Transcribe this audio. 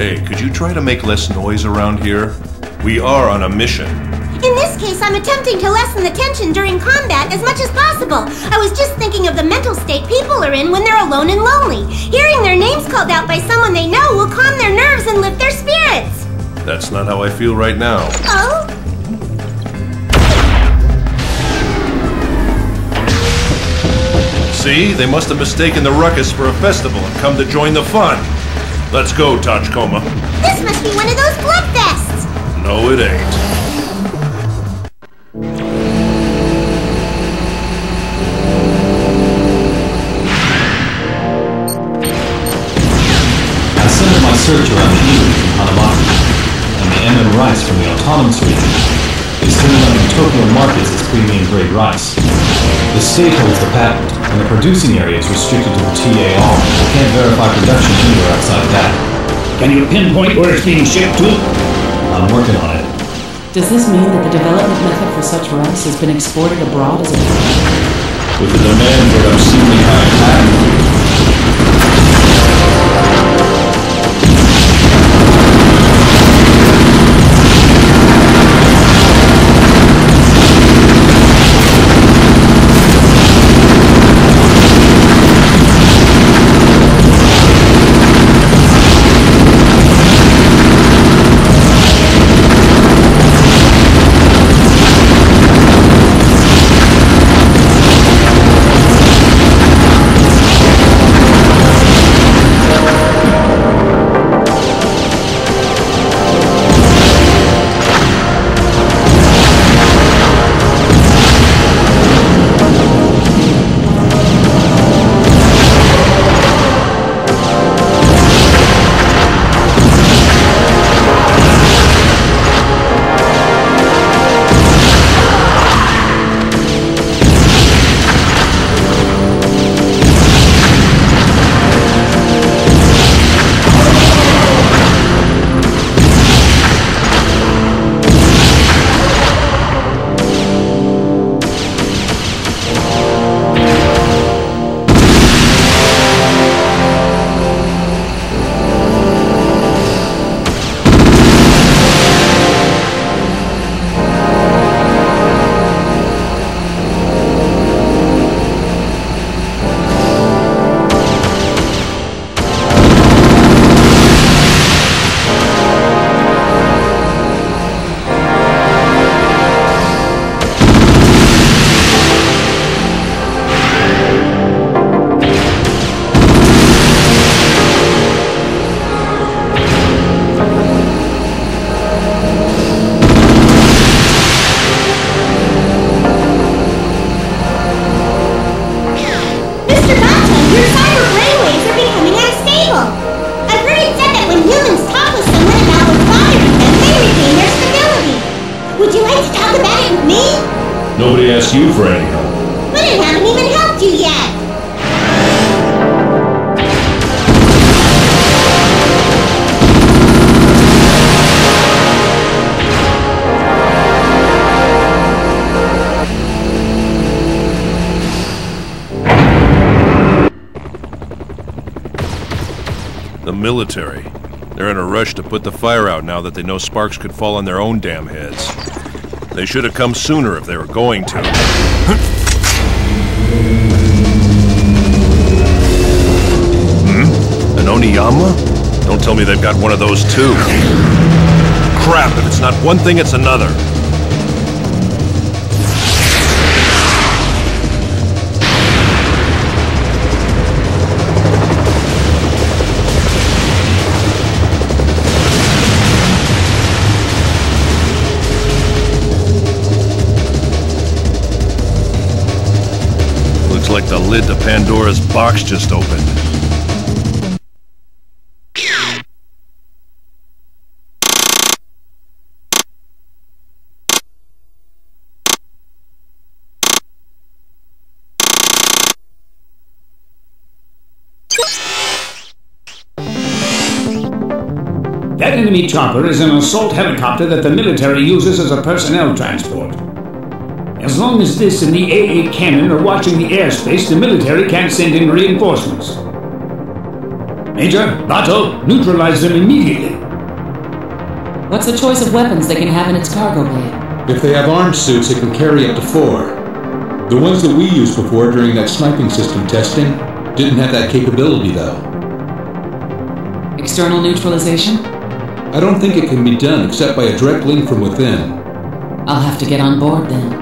Hey, could you try to make less noise around here? We are on a mission. In this case, I'm attempting to lessen the tension during combat as much as possible. I was just thinking of the mental state people are in when they're alone and lonely. Hearing their names called out by someone they know will calm their nerves and lift their spirits. That's not how I feel right now. Oh? See? They must have mistaken the ruckus for a festival and come to join the fun. Let's go, Tachikoma. This must be one of those blood fests. No, it ain't. Rice from the autonomous region. Is selling on the Tokyo markets as premium grade rice. The state holds the patent, and the producing area is restricted to the TAR. I can't verify production anywhere outside that. Can you pinpoint where it's being shipped to? I'm working on it. Does this mean that the development method for such rice has been exported abroad as a With the demand for an obscenely high patent, asked you for any help. But I haven't even helped you yet. The military. They're in a rush to put the fire out now that they know sparks could fall on their own damn heads. They should have come sooner if they were going to. hmm? An Oniyama? Don't tell me they've got one of those too. Crap, if it's not one thing, it's another. like the lid to Pandora's box just opened. That enemy chopper is an assault helicopter that the military uses as a personnel transport. As long as this and the AA cannon are watching the airspace, the military can't send in reinforcements. Major, Batou, neutralize them immediately. What's the choice of weapons they can have in its cargo bay? If they have armed suits, it can carry up to four. The ones that we used before during that sniping system testing didn't have that capability, though. External neutralization? I don't think it can be done except by a direct link from within. I'll have to get on board then.